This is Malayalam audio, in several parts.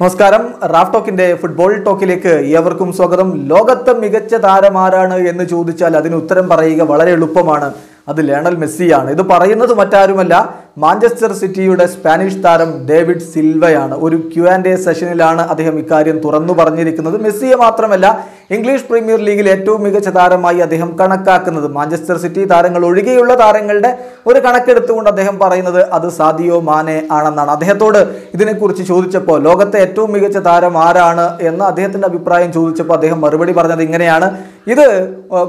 നമസ്കാരം. റാഫ് ടോക്കിന്റെ ഫുട്ബോൾ ടോക്കിലേക്ക് ഏവർക്കും സ്വാഗതം. ലോകത്തെ മികച്ച താരമാരാണ് എന്ന് ചോദിച്ചാൽ അതിന് ഉത്തരം പറയുക വളരെ എളുപ്പമാണ്. അത് ലയണൽ മെസ്സിയാണ്. ഇത് പറയുന്നത് മറ്റാരുമല്ല മാഞ്ചസ്റ്റർ സിറ്റിയുടെ സ്പാനിഷ് താരം ഡേവിഡ് സിൽവയാണ് ഒരു ക്യു ആൻഡ് എ സെഷനിലാണ് അദ്ദേഹം ഇക്കാര്യം തുറന്നു പറഞ്ഞിരിക്കുന്നത്. മെസ്സിയെ മാത്രമല്ല ഇംഗ്ലീഷ് പ്രീമിയർ ലീഗിൽ ഏറ്റവും മികച്ച താരമായി അദ്ദേഹം കണക്കാക്കുന്നത്. മാഞ്ചസ്റ്റർ സിറ്റി താരങ്ങൾ ഒഴികെയുള്ള താരങ്ങളുടെ ഒരു കണക്കെടുത്തുകൊണ്ട് അദ്ദേഹം പറയുന്നത് അത് സാദിയോ മാനെ ആണെന്നാണ്. അദ്ദേഹത്തോട് ഇതിനെക്കുറിച്ച് ചോദിച്ചപ്പോൾ ലോകത്തെ ഏറ്റവും മികച്ച താരം ആരാണ്? എന്ന് അദ്ദേഹത്തിന്റെ അഭിപ്രായം ചോദിച്ചപ്പോൾ അദ്ദേഹം മറുപടി പറഞ്ഞത് ഇങ്ങനെയാണ്. ഇത്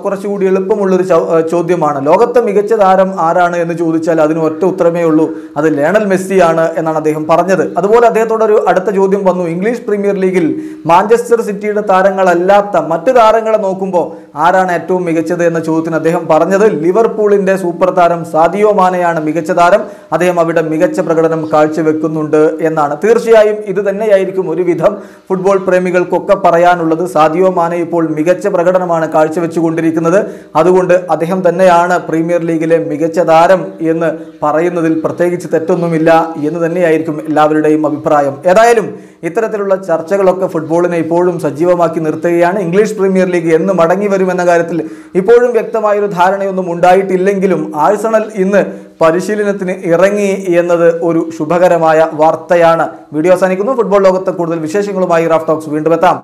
കുറച്ചുകൂടി എളുപ്പമുള്ളൊരു ചോദ്യമാണ്. ലോകത്തെ മികച്ച താരം ആരാണ് എന്ന് ചോദിച്ചാൽ അതിന് ഒറ്റ ഉത്തരമേ ഉള്ളൂ. അത് ലയണൽ മെസ്സിയാണ് എന്നാണ് അദ്ദേഹം പറഞ്ഞത്. അതുപോലെ അദ്ദേഹത്തോട് ഒരു അടുത്ത ചോദ്യം വന്നു. ഇംഗ്ലീഷ് പ്രീമിയർ ലീഗിൽ മാഞ്ചസ്റ്റർ സിറ്റിയുടെ താരങ്ങളല്ലാത്ത മറ്റു താരങ്ങളെ നോക്കുമ്പോൾ ആരാണ് ഏറ്റവും മികച്ചത് എന്ന ചോദ്യത്തിന് അദ്ദേഹം പറഞ്ഞത് ലിവർപൂളിന്റെ സൂപ്പർ താരം സാദിയോ മാനയാണ് മികച്ച താരം. അദ്ദേഹം അവിടെ മികച്ച പ്രകടനം കാഴ്ചവെക്കുന്നുണ്ട് എന്നാണ്. തീർച്ചയായും ഇത് തന്നെയായിരിക്കും ഒരുവിധം ഫുട്ബോൾ പ്രേമികൾക്കൊക്കെ പറയാനുള്ളത്. സാദിയോ മാന ഇപ്പോൾ മികച്ച പ്രകടനമാണ് കാഴ്ചവെച്ചുകൊണ്ടിരിക്കുന്നത്. അതുകൊണ്ട് അദ്ദേഹം തന്നെയാണ് പ്രീമിയർ ലീഗിലെ മികച്ച താരം എന്ന് പറയുന്നതിൽ പ്രത്യേകിച്ച് തെറ്റൊന്നുമില്ല എന്ന് തന്നെയായിരിക്കും എല്ലാവരുടെയും അഭിപ്രായം. ഏതായാലും ഇത്തരത്തിലുള്ള ചർച്ചകളൊക്കെ ഫുട്ബോളിനെ ഇപ്പോഴും സജീവമാക്കി നിർത്തുകയാണ്. ഇംഗ്ലീഷ് പ്രീമിയർ ലീഗ് എന്ന് മടങ്ങി വരുമെന്ന കാര്യത്തിൽ ഇപ്പോഴും വ്യക്തമായൊരു ധാരണയൊന്നും ഉണ്ടായിട്ടില്ലെങ്കിലും ആഴ്സണൽ ഇന്ന് പരിശീലനത്തിന് ഇറങ്ങി എന്നത് ഒരു ശുഭകരമായ വാർത്തയാണ്. വീഡിയോ അവസാനിക്കുന്നു. ഫുട്ബോൾ ലോകത്തെ കൂടുതൽ വിശേഷങ്ങളുമായി റാഫ് ടോക്സ് വീണ്ടും എത്താം.